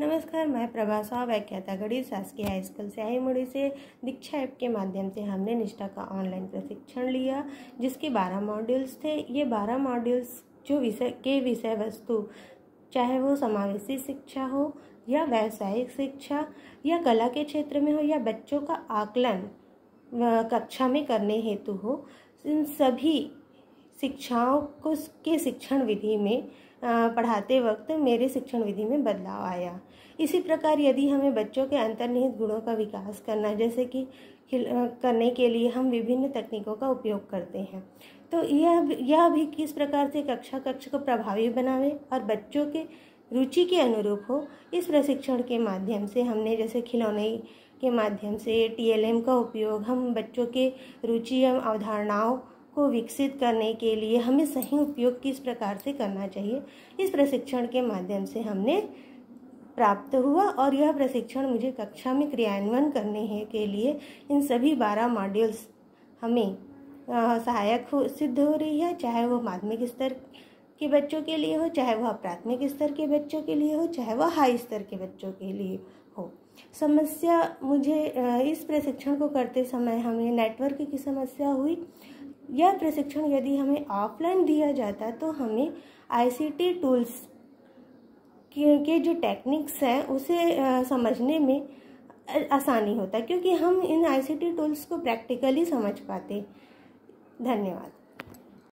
नमस्कार, मैं प्रभा साहब व्याख्याता गढ़ी शासकीय हाई स्कूल से आई मुड़ी से दीक्षा ऐप के माध्यम से हमने निष्ठा का ऑनलाइन प्रशिक्षण लिया, जिसके बारह मॉड्यूल्स थे। ये बारह मॉड्यूल्स जो विषय, के विषय वस्तु, चाहे वो समावेशी शिक्षा हो या व्यावसायिक शिक्षा या कला के क्षेत्र में हो या बच्चों का आकलन कक्षा में करने हेतु हो, इन सभी शिक्षाओं को के शिक्षण विधि में पढ़ाते वक्त मेरे शिक्षण विधि में बदलाव आया। इसी प्रकार यदि हमें बच्चों के अंतर्निहित गुणों का विकास करना जैसे कि करने के लिए हम विभिन्न तकनीकों का उपयोग करते हैं तो यह यह भी किस प्रकार से कक्षा कक्ष को प्रभावी बनावे और बच्चों के रुचि के अनुरूप हो, इस प्रशिक्षण के माध्यम से हमने, जैसे खिलौने के माध्यम से टीएलएम का उपयोग, हम बच्चों के रुचि एवं अवधारणाओं को विकसित करने के लिए हमें सही उपयोग किस प्रकार से करना चाहिए, इस प्रशिक्षण के माध्यम से हमने प्राप्त हुआ और यह प्रशिक्षण मुझे कक्षा में क्रियान्वयन करने हैं के लिए इन सभी बारह मॉड्यूल्स हमें सहायक हो, सिद्ध हो रही है, चाहे वो माध्यमिक स्तर के बच्चों के लिए हो, चाहे वह प्राथमिक स्तर के बच्चों के लिए हो, चाहे वह हाई स्तर के बच्चों के लिए हो। समस्या मुझे इस प्रशिक्षण को करते समय हमें नेटवर्क की समस्या हुई। यह प्रशिक्षण यदि हमें ऑफलाइन दिया जाता तो हमें आईसीटी टूल्स के जो टेक्निक्स हैं, उसे समझने में आसानी होता क्योंकि हम इन आईसीटी टूल्स को प्रैक्टिकली समझ पाते। धन्यवाद।